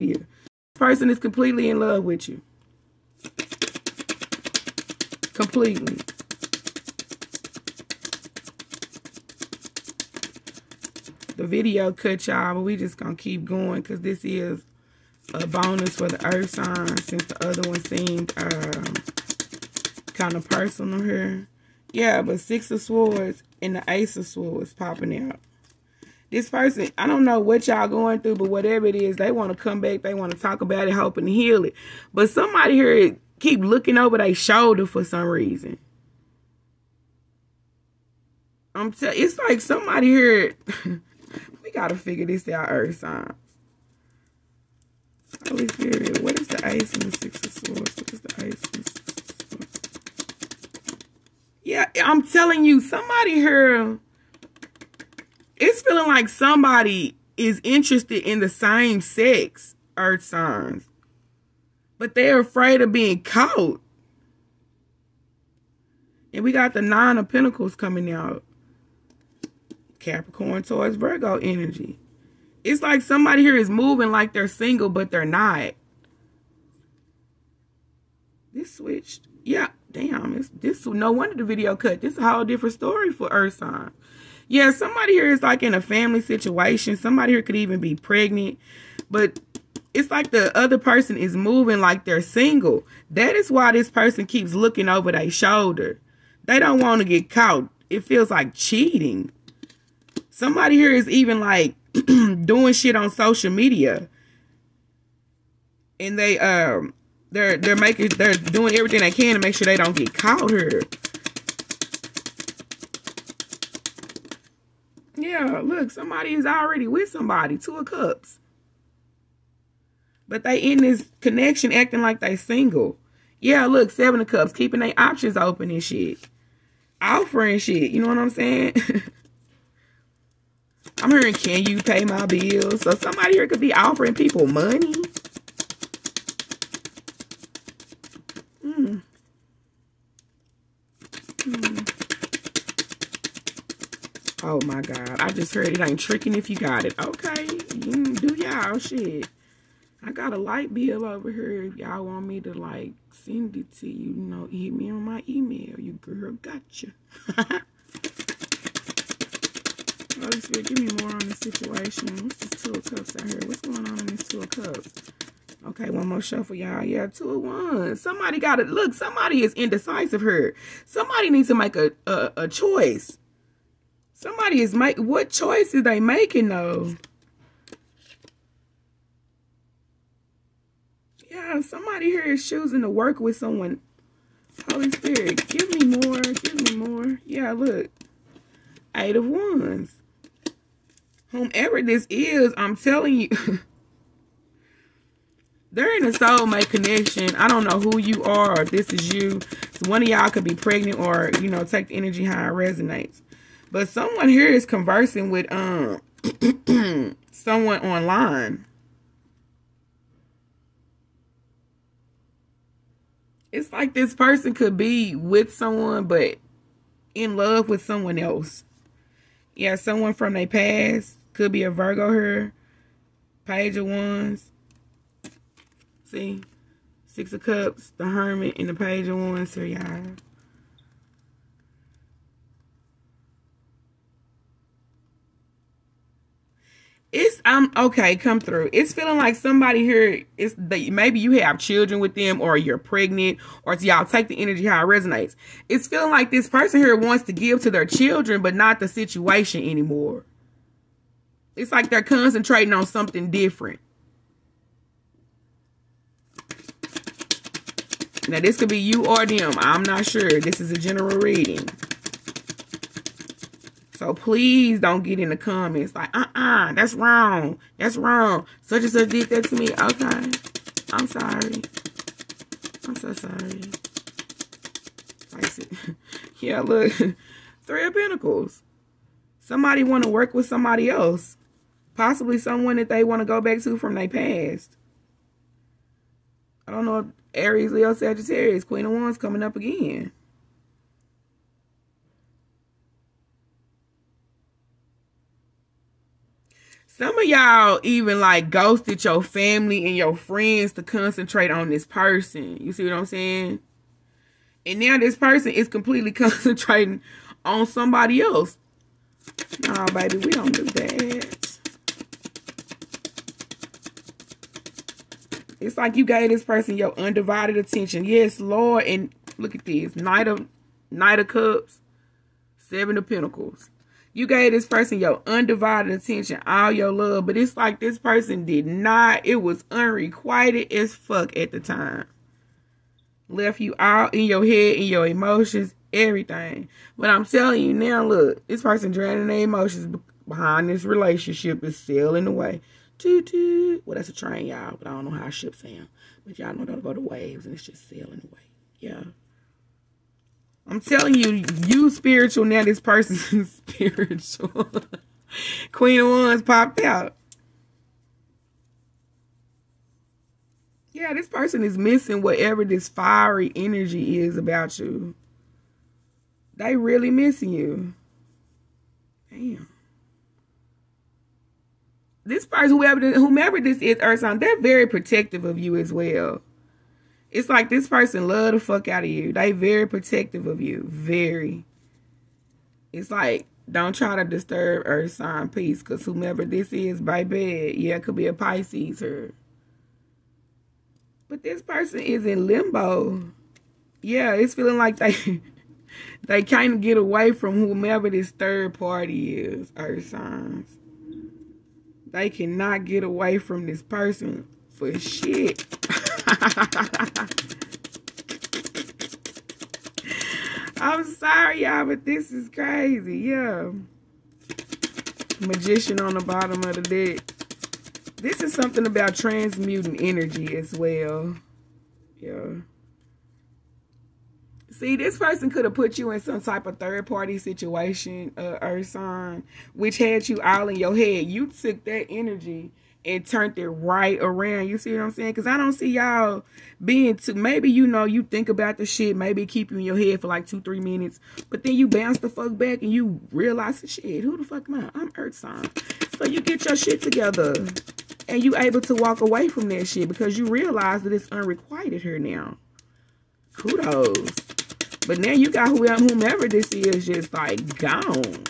This person is completely in love with you. Completely. The video cut y'all, but we just gonna keep going because this is a bonus for the earth sign since the other one seemed um, kind of personal here. Yeah, but Six of Swords and the Ace of Swords popping out. This person, I don't know what y'all going through, but whatever it is, they want to come back. They want to talk about it, hoping to heal it. But somebody here keep looking over their shoulder for some reason. I'm telling it's like somebody here. we gotta figure this out, Earth signs. Holy Spirit, what is the Ace in the Six of Swords? What is the Ace and the Six of Swords? Yeah, I'm telling you, somebody here. Feeling like somebody is interested in the same sex, Earth signs but they're afraid of being caught. And we got the Nine of Pentacles coming out. Capricorn towards Virgo energy. It's like somebody here is moving like they're single, but they're not. This switched. Yeah, damn. It's this no wonder the video cut. This is a whole different story for Earth sign. Yeah, somebody here is like in a family situation. Somebody here could even be pregnant. But it's like the other person is moving like they're single. That is why this person keeps looking over their shoulder. They don't want to get caught. It feels like cheating. Somebody here is even like doing shit on social media. And they um they're they're making they're doing everything they can to make sure they don't get caught here. Yeah, look, somebody is already with somebody. Two of cups. But they in this connection acting like they single. Yeah, look, seven of cups, keeping their options open and shit. Offering shit, you know what I'm saying? I'm hearing, can you pay my bills? So somebody here could be offering people money. Oh my God. I just heard it ain't tricking if you got it. Okay. You do y'all shit. I got a light bill over here. Y'all want me to like send it to you, you know, hit me on my email. You girl gotcha. Holy Spirit, give me more on the situation. What's this two of cups out here? What's going on in this two of cups? Okay, one more shuffle, y'all. Yeah, two of one. Somebody got to look. Somebody is indecisive here. Somebody needs to make a, a, a choice. Somebody is make what choice is they making though? Yeah, somebody here is choosing to work with someone. Holy Spirit, give me more, give me more. Yeah, look. Eight of Wands. Whomever this is, I'm telling you. they're in a soulmate connection. I don't know who you are or this is you. So one of y'all could be pregnant or, you know, take the energy how it resonates. But someone here is conversing with um someone online. it's like this person could be with someone, but in love with someone else. Yeah, someone from their past. Could be a Virgo here. Page of Wands. See? Six of Cups, the Hermit, and the Page of Wands here, y'all. It's I'm okay, come through. It's feeling like somebody here is the maybe you have children with them or you're pregnant or y'all take the energy how it resonates. It's feeling like this person here wants to give to their children, but not the situation anymore. It's like they're concentrating on something different. Now this could be you or them. I'm not sure. This is a general reading. So please don't get in the comments like, uh-uh, that's wrong. That's wrong. Such and such did that to me. Okay. I'm sorry. I'm so sorry. yeah, look. Three of Pentacles. Somebody want to work with somebody else. Possibly someone that they want to go back to from their past. I don't know if Aries, Leo, Sagittarius, Queen of Wands coming up again. Some of y'all even like ghosted your family and your friends to concentrate on this person. You see what I'm saying? And now this person is completely concentrating on somebody else. No, baby, we don't do that. It's like you gave this person your undivided attention. Yes, Lord. And look at this. Knight of Knight of Cups. Seven of Pentacles. You gave this person your undivided attention, all your love, but it's like this person did not. It was unrequited as fuck at the time. Left you all in your head, in your emotions, everything. But I'm telling you now, look, this person drowning their emotions behind this relationship is sailing away. Toot toot. Well, that's a train, y'all, but I don't know how ships sound. But y'all know they'll go to waves and it's just sailing away. Yeah. I'm telling you, you spiritual now. This person is spiritual. Queen of Wands popped out. Yeah, this person is missing whatever this fiery energy is about you. They really missing you. Damn. This person, whoever, whomever this is, Earth sign, they're very protective of you as well. It's like this person love the fuck out of you. They very protective of you. Very. It's like, don't try to disturb Earth sign peace. Because whomever this is, baby, yeah, it could be a Pisces or... But this person is in limbo. Yeah, it's feeling like they... they of get away from whomever this third party is, Earth signs. They cannot get away from this person for shit. I'm sorry, y'all, but this is crazy. Yeah. Magician on the bottom of the deck. This is something about transmuting energy as well. Yeah. See, this person could have put you in some type of third party situation, uh, Earth sign, which had you all in your head. You took that energy and turned it right around. You see what I'm saying? Because I don't see y'all being to maybe you know you think about the shit, maybe keep you in your head for like two, three minutes, but then you bounce the fuck back and you realize the shit. Who the fuck am I? I'm Earth sign. So you get your shit together and you able to walk away from that shit because you realize that it's unrequited here now. Kudos. But now you got whomever this is just like gone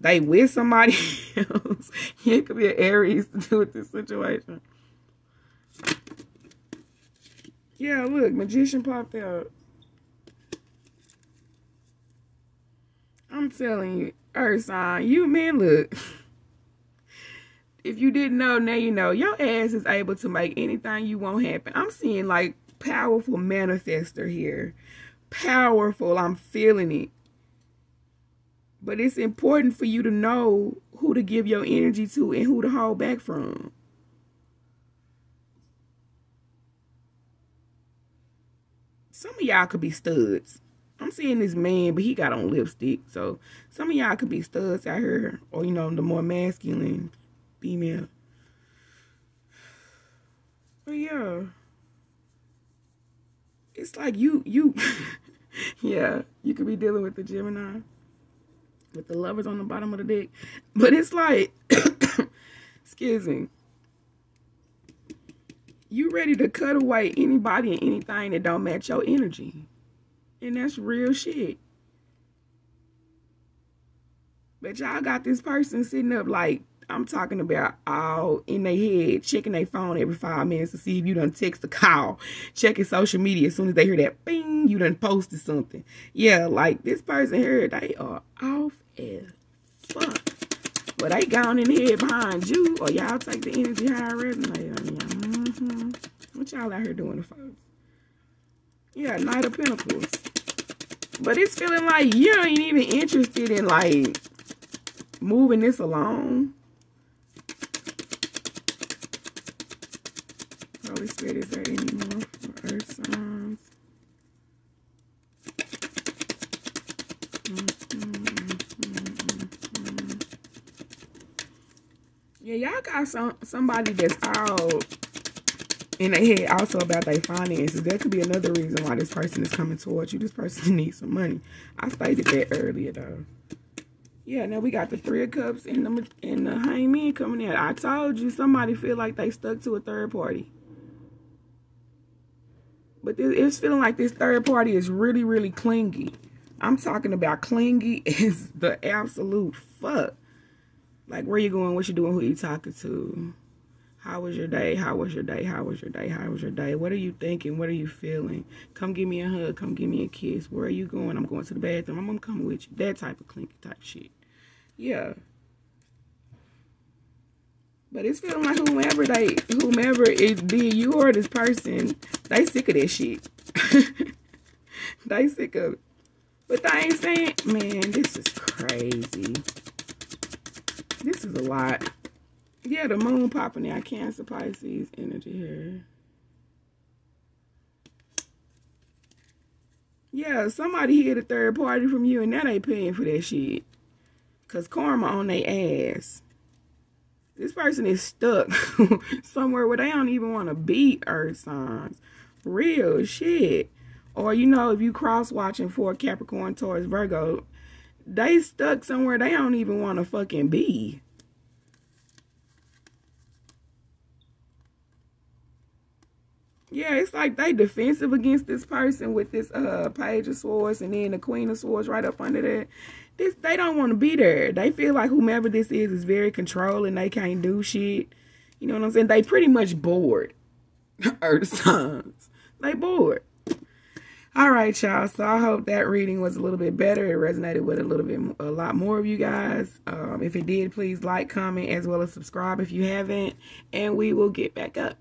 they with somebody else. it could be an Aries to do with this situation. Yeah, look, magician popped out. I'm telling you, Earth sign, you man, look. if you didn't know, now you know. Your ass is able to make anything you want happen. I'm seeing like powerful manifester here. Powerful. I'm feeling it. But it's important for you to know who to give your energy to and who to hold back from. Some of y'all could be studs. I'm seeing this man, but he got on lipstick. So some of y'all could be studs out here. Or, you know, the more masculine female. But yeah. It's like you, you, yeah, you could be dealing with the Gemini with the lovers on the bottom of the deck. But it's like, excuse me, you ready to cut away anybody and anything that don't match your energy. And that's real shit. But y'all got this person sitting up like, I'm talking about all in their head, checking their phone every five minutes to see if you done text a call, checking social media as soon as they hear that bing, you done posted something. Yeah, like this person here, they are off as fuck. But they gone in here behind you, or y'all take the energy high resonate on. Mm -hmm. What y'all out here doing folks? Yeah, Knight of Pentacles. But it's feeling like you ain't even interested in like moving this along. Holy Spirit, is there any more for Earth signs? Mm -hmm. Yeah, y'all got some somebody that's out in their head also about their finances. That could be another reason why this person is coming towards you. This person needs some money. I stated that earlier though. Yeah, now we got the three of cups and the and the hangman coming in. I told you somebody feel like they stuck to a third party. But it's feeling like this third party is really, really clingy. I'm talking about clingy is the absolute fuck. Like, where you going? What you doing? Who you talking to? How was your day? How was your day? How was your day? How was your day? What are you thinking? What are you feeling? Come give me a hug. Come give me a kiss. Where are you going? I'm going to the bathroom. I'm gonna come with you. That type of clinky type shit. Yeah. But it's feeling like whomever they, whomever it be, you or this person, they sick of this shit. they sick of it. But they ain't saying, man, this is crazy. This is a lot. Yeah, the moon popping out. Cancer, Pisces energy here. Yeah, somebody hit a third party from you and now they paying for that shit. Because karma on their ass. This person is stuck somewhere where they don't even want to be earth signs. Real shit. Or, you know, if you cross watching for Capricorn, Taurus, Virgo, they stuck somewhere they don't even want to fucking be. Yeah, it's like they defensive against this person with this uh page of swords and then the queen of swords right up under that this they don't want to be there. They feel like whomever this is is very controlling. They can't do shit. You know what I'm saying? They pretty much bored. Earth signs. They bored. All right, y'all. So I hope that reading was a little bit better. It resonated with a little bit, a lot more of you guys. Um, if it did, please like, comment, as well as subscribe if you haven't. And we will get back up.